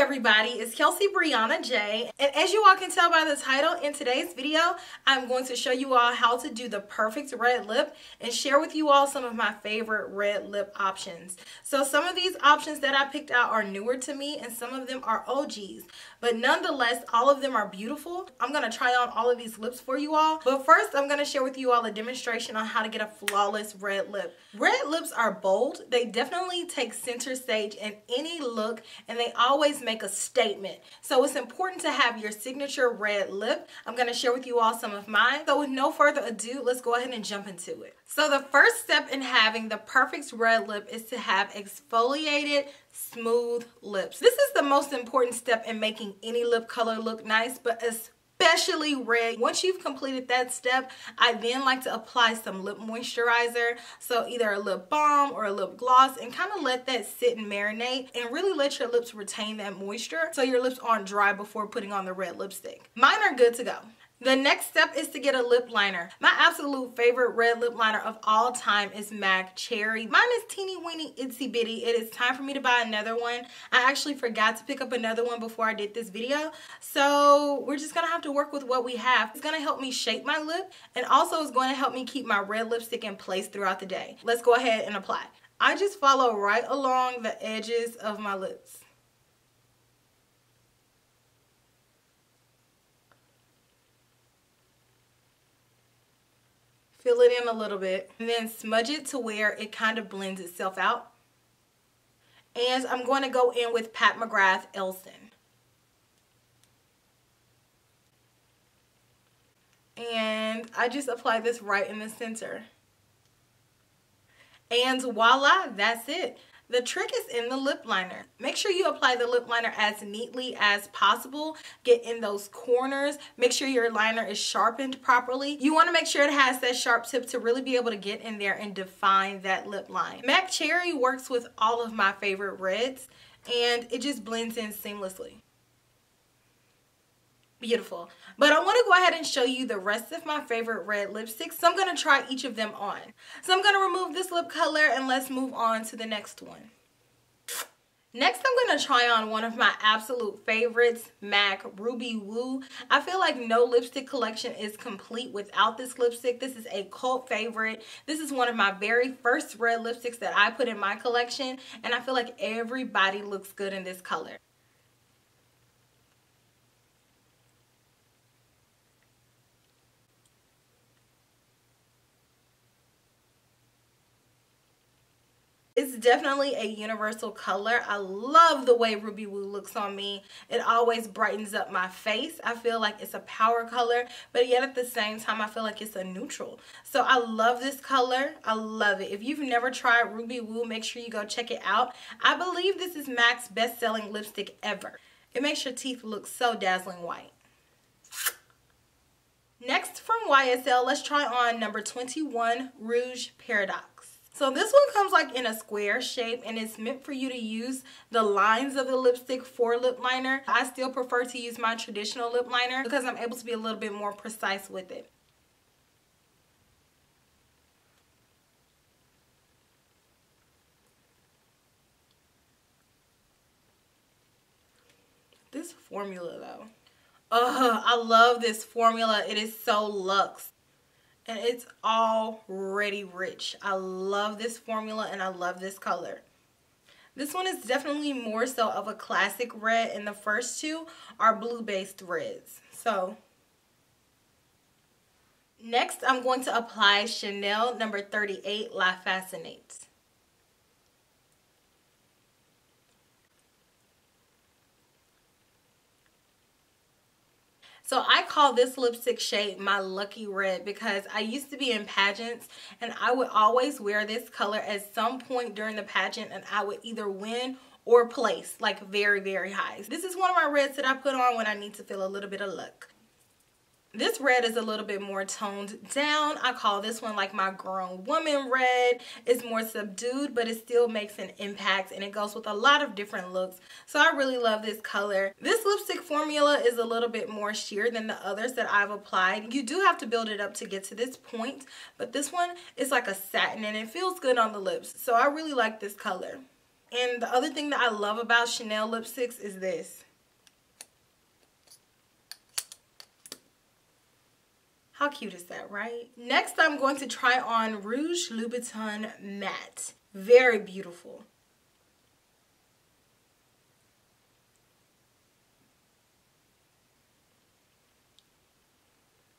everybody? It's Kelsee Briana Jai. And as you all can tell by the title, in today's video, I'm going to show you all how to do the perfect red lip and share with you all some of my favorite red lip options. So some of these options that I picked out are newer to me and some of them are OGs. But nonetheless, all of them are beautiful. I'm going to try on all of these lips for you all. But first, I'm going to share with you all a demonstration on how to get a flawless red lip. Red lips are bold. They definitely take center stage in any look and they always make a statement. So it's important to have your signature red lip. I'm going to share with you all some of mine. So with no further ado, let's go ahead and jump into it. So the first step in having the perfect red lip is to have exfoliated smooth lips. This is the most important step in making any lip color look nice, but especially especially red. Once you've completed that step, I then like to apply some lip moisturizer. So either a lip balm or a lip gloss and kind of let that sit and marinate and really let your lips retain that moisture so your lips aren't dry before putting on the red lipstick. Mine are good to go. The next step is to get a lip liner. My absolute favorite red lip liner of all time is MAC Cherry. Mine is teeny weeny itsy bitty. It is time for me to buy another one. I actually forgot to pick up another one before I did this video. So we're just gonna have to work with what we have. It's gonna help me shape my lip and also it's to help me keep my red lipstick in place throughout the day. Let's go ahead and apply. I just follow right along the edges of my lips. Fill it in a little bit, and then smudge it to where it kind of blends itself out. And I'm going to go in with Pat McGrath Elson. And I just apply this right in the center. And voila, that's it. The trick is in the lip liner. Make sure you apply the lip liner as neatly as possible. Get in those corners. Make sure your liner is sharpened properly. You want to make sure it has that sharp tip to really be able to get in there and define that lip line. MAC Cherry works with all of my favorite reds and it just blends in seamlessly beautiful but I want to go ahead and show you the rest of my favorite red lipsticks so I'm going to try each of them on so I'm going to remove this lip color and let's move on to the next one Next, I'm going to try on one of my absolute favorites, MAC Ruby Woo. I feel like no lipstick collection is complete without this lipstick. This is a cult favorite. This is one of my very first red lipsticks that I put in my collection, and I feel like everybody looks good in this color. It's definitely a universal color. I love the way Ruby Woo looks on me. It always brightens up my face. I feel like it's a power color, but yet at the same time, I feel like it's a neutral. So I love this color. I love it. If you've never tried Ruby Woo, make sure you go check it out. I believe this is MAC's best-selling lipstick ever. It makes your teeth look so dazzling white. Next from YSL, let's try on number 21, Rouge Paradoxe. So this one comes like in a square shape and it's meant for you to use the lines of the lipstick for lip liner. I still prefer to use my traditional lip liner because I'm able to be a little bit more precise with it. This formula though. Ugh, I love this formula. It is so luxe and it's already rich. I love this formula and I love this color. This one is definitely more so of a classic red and the first two are blue based reds. So next I'm going to apply Chanel number 38 La Fascinante. So I call this lipstick shade my lucky red because I used to be in pageants and I would always wear this color at some point during the pageant and I would either win or place like very very high. This is one of my reds that I put on when I need to feel a little bit of luck. This red is a little bit more toned down. I call this one like my grown woman red. It's more subdued, but it still makes an impact and it goes with a lot of different looks. So I really love this color. This lipstick formula is a little bit more sheer than the others that I've applied. You do have to build it up to get to this point, but this one is like a satin and it feels good on the lips. So I really like this color. And the other thing that I love about Chanel lipsticks is this. How cute is that, right? Next, I'm going to try on Rouge Louboutin Matte. Very beautiful.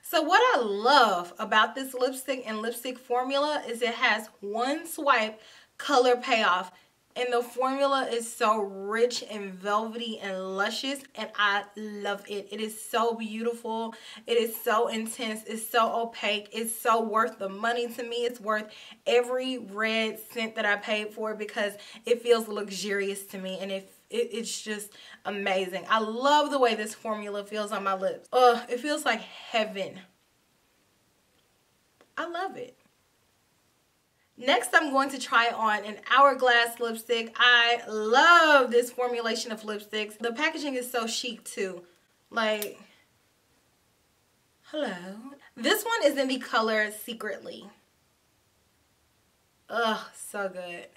So what I love about this lipstick and lipstick formula is it has one swipe color payoff and the formula is so rich and velvety and luscious and I love it. It is so beautiful. It is so intense. It's so opaque. It's so worth the money to me. It's worth every red cent that I paid for because it feels luxurious to me and it it, it's just amazing. I love the way this formula feels on my lips. Ugh, it feels like heaven. I love it. Next, I'm going to try on an Hourglass lipstick. I love this formulation of lipsticks. The packaging is so chic too. Like, hello. This one is in the color Secretly. Ugh, so good.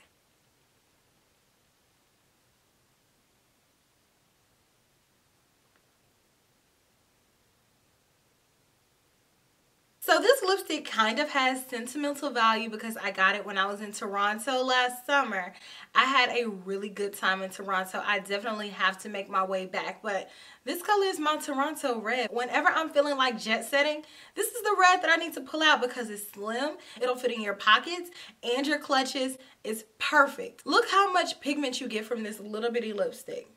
So this lipstick kind of has sentimental value because I got it when I was in Toronto last summer. I had a really good time in Toronto. I definitely have to make my way back, but this color is my Toronto red. Whenever I'm feeling like jet setting, this is the red that I need to pull out because it's slim, it'll fit in your pockets and your clutches. It's perfect. Look how much pigment you get from this little bitty lipstick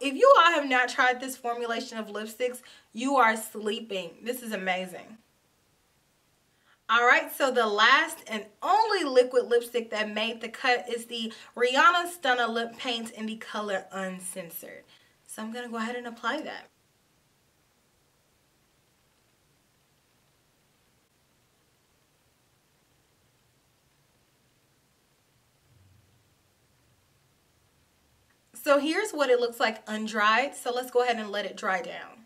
if you all have not tried this formulation of lipsticks, you are sleeping. This is amazing. All right, so the last and only liquid lipstick that made the cut is the Rihanna Stunna Lip Paint in the color Uncensored. So I'm to go ahead and apply that. So here's what it looks like undried. So let's go ahead and let it dry down.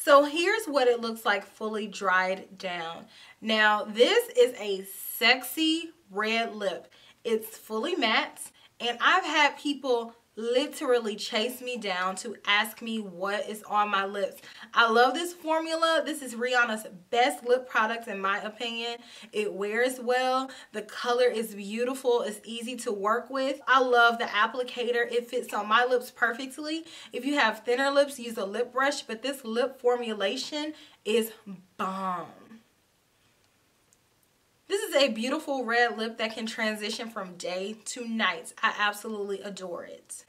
So here's what it looks like fully dried down. Now this is a sexy red lip. It's fully matte and I've had people literally chase me down to ask me what is on my lips. I love this formula. This is Rihanna's best lip product in my opinion. It wears well. The color is beautiful. It's easy to work with. I love the applicator. It fits on my lips perfectly. If you have thinner lips, use a lip brush, but this lip formulation is bomb. This is a beautiful red lip that can transition from day to night. I absolutely adore it.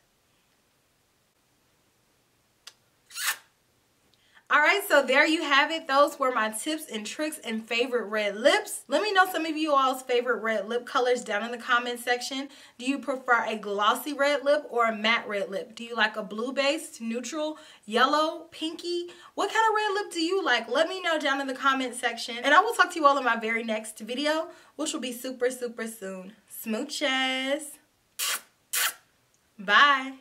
All right, so there you have it. Those were my tips and tricks and favorite red lips. Let me know some of you all's favorite red lip colors down in the comment section. Do you prefer a glossy red lip or a matte red lip? Do you like a blue based, neutral, yellow, pinky? What kind of red lip do you like? Let me know down in the comment section. And I will talk to you all in my very next video, which will be super, super soon. Smooches. Bye.